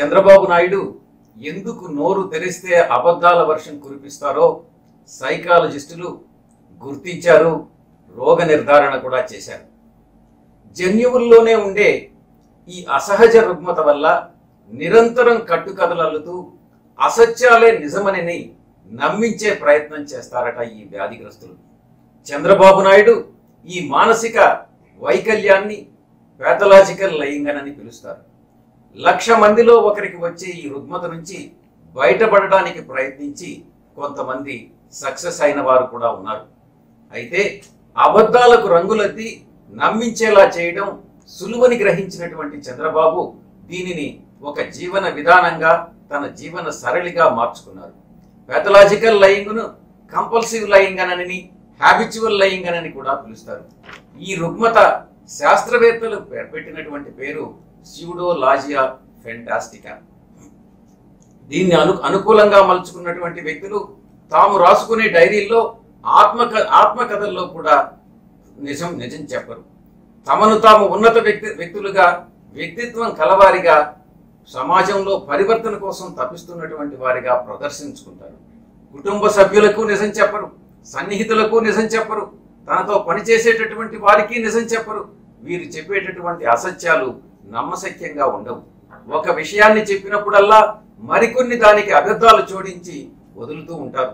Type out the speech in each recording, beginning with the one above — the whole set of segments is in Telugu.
చంద్రబాబు నాయుడు ఎందుకు నోరు తెరిస్తే అబద్ధాల వర్షం కురిపిస్తారో సైకాలజిస్టులు గుర్తించారు రోగ నిర్ధారణ కూడా చేశారు. జన్యువుల్లోనే ఉండే ఈ అసహజ రుగ్మత వల్ల నిరంతరం కట్టుకథలల్లుతూ అసత్యాలే నిజమని నమ్మించే ప్రయత్నం చేస్తారట ఈ వ్యాధిగ్రస్తులు. చంద్రబాబు నాయుడు ఈ మానసిక వైకల్యాన్ని ప్యాథలాజికల్ లయింగనని పిలుస్తారు. లక్ష మందిలో ఒకరికి వచ్చే ఈ రుగ్మత నుంచి బయటపడడానికి ప్రయత్నించి కొంతమంది సక్సెస్ అయిన వారు కూడా ఉన్నారు. అయితే అబద్ధాలకు రంగులెత్తి నమ్మించేలా చేయడం సులువని గ్రహించినటువంటి చంద్రబాబు దీనిని ఒక జీవన విధానంగా తన జీవన సరళిగా మార్చుకున్నారు. పెథలాజికల్ లయింగ్ను కంపల్సివ్ లయింగనని హ్యాబిచువల్ లయింగనని కూడా పిలుస్తారు. ఈ రుగ్మత శాస్త్రవేత్తలు పెట్టినటువంటి పేరు స్యూడోలాజియా ఫెంటాస్టికా దీన్ని అను అనుకూలంగా మలుచుకున్నటువంటి వ్యక్తులు తాము రాసుకునే డైరీల్లో ఆత్మక ఆత్మకథల్లో కూడా నిజం నిజం చెప్పరు. తమను తాము ఉన్నత వ్యక్తి వ్యక్తులుగా వ్యక్తిత్వం కలవారిగా సమాజంలో పరివర్తన కోసం తప్పిస్తున్నటువంటి వారిగా ప్రదర్శించుకుంటారు. కుటుంబ సభ్యులకు నిజం చెప్పరు. సన్నిహితులకు నిజం చెప్పరు. తనతో పనిచేసేటటువంటి వారికి నిజం చెప్పరు. వీరు చెప్పేటటువంటి అసత్యాలు నమ్మశక్యంగా ఉండవు. ఒక విషయాన్ని చెప్పినప్పుడల్లా మరికొన్ని దానికి అబద్ధాలు జోడించి వదులుతూ ఉంటారు.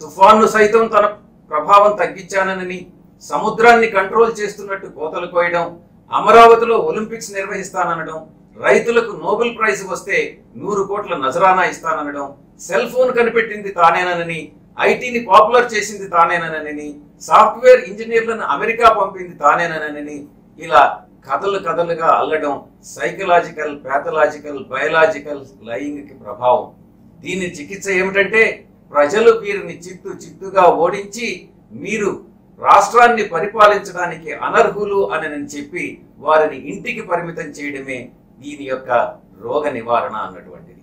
తుఫాన్ను సైతం తన ప్రభావం తగ్గించానని సముద్రాన్ని కంట్రోల్ చేస్తున్నట్టు కోతలు కోయడం అమరావతిలో ఒలింపిక్స్ నిర్వహిస్తాననడం రైతులకు నోబెల్ ప్రైజ్ వస్తే నూరు కోట్ల నజరానా ఇస్తాననడం సెల్ ఫోన్ కనిపెట్టింది తానేనని ఐటీని పాపులర్ చేసింది తానేనని సాఫ్ట్వేర్ ఇంజనీర్లను అమెరికా పంపింది తానేనని ఇలా కథలు కథలుగా అల్లడం సైకలాజికల్ ప్యాథలాజికల్ బయలాజికల్ లైంగిక ప్రభావం. దీని చికిత్స ఏమిటంటే ప్రజలు వీరిని చిత్తు చిత్తుగా ఓడించి మీరు రాష్ట్రాన్ని పరిపాలించడానికి అనర్హులు అని నేను చెప్పి వారిని ఇంటికి పరిమితం చేయడమే దీని యొక్క రోగ నివారణ అన్నటువంటిది.